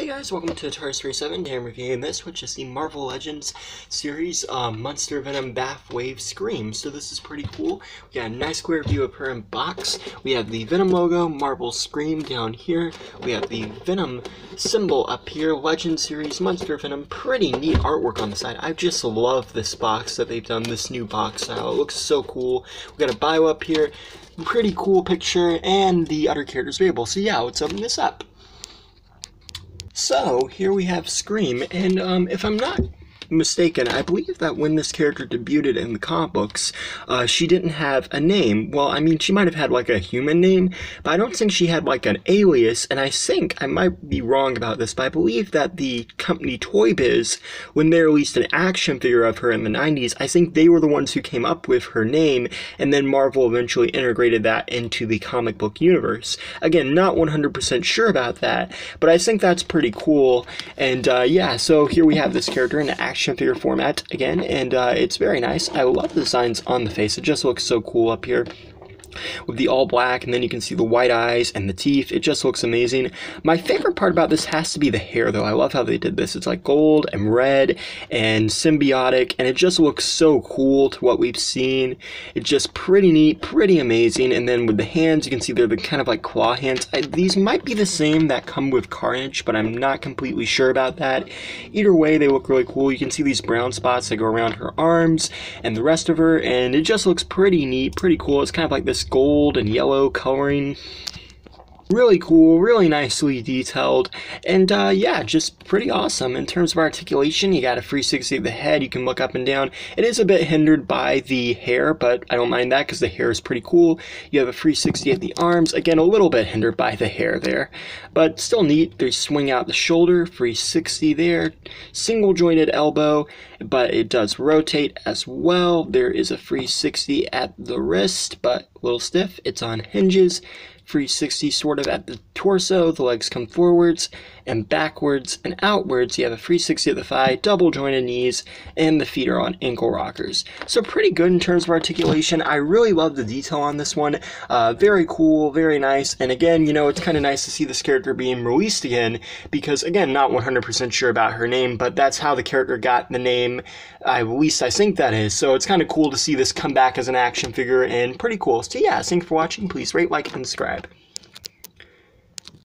Hey guys, welcome to TARDIS 37. Today I'm reviewing this, which is the Marvel Legends series um, Monster Venom BAF Wave Scream. So this is pretty cool. We got a nice square view of her in box. We have the Venom logo, Marvel Scream down here. We have the Venom symbol up here, Legend series Monster Venom. Pretty neat artwork on the side. I just love this box that they've done, this new box style. It looks so cool. We got a bio up here, pretty cool picture, and the other characters available. So yeah, let's open this up. So here we have Scream, and um, if I'm not mistaken, I believe that when this character debuted in the comic books, uh, she didn't have a name. Well, I mean, she might have had like a human name, but I don't think she had like an alias. And I think I might be wrong about this, but I believe that the company Toy Biz, when they released an action figure of her in the 90s, I think they were the ones who came up with her name, and then Marvel eventually integrated that into the comic book universe. Again, not 100% sure about that, but I think that's pretty cool. And uh, yeah, so here we have this character in action figure format again, and uh, it's very nice. I love the designs on the face. It just looks so cool up here with the all black and then you can see the white eyes and the teeth. It just looks amazing. My favorite part about this has to be the hair though. I love how they did this. It's like gold and red and symbiotic and it just looks so cool to what we've seen. It's just pretty neat, pretty amazing. And then with the hands, you can see they're the kind of like claw hands. I, these might be the same that come with Carnage, but I'm not completely sure about that. Either way, they look really cool. You can see these brown spots that go around her arms and the rest of her and it just looks pretty neat, pretty cool. It's kind of like this gold and yellow coloring really cool, really nicely detailed, and uh, yeah, just pretty awesome. In terms of articulation, you got a 360 of the head, you can look up and down. It is a bit hindered by the hair, but I don't mind that because the hair is pretty cool. You have a 360 of the arms, again, a little bit hindered by the hair there, but still neat. They swing out the shoulder, 360 there, single jointed elbow, but it does rotate as well. There is a 360 at the wrist, but a little stiff. It's on hinges. 360 sort of at the torso, the legs come forwards and backwards and outwards. You have a 360 at the thigh, double jointed knees, and the feet are on ankle rockers. So pretty good in terms of articulation. I really love the detail on this one. Uh, very cool, very nice. And again, you know, it's kind of nice to see this character being released again because, again, not 100% sure about her name, but that's how the character got the name. at least I think that is. So it's kind of cool to see this come back as an action figure and pretty cool. So yeah, thanks for watching. Please rate, like, and subscribe side.